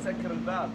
تسكر الباب.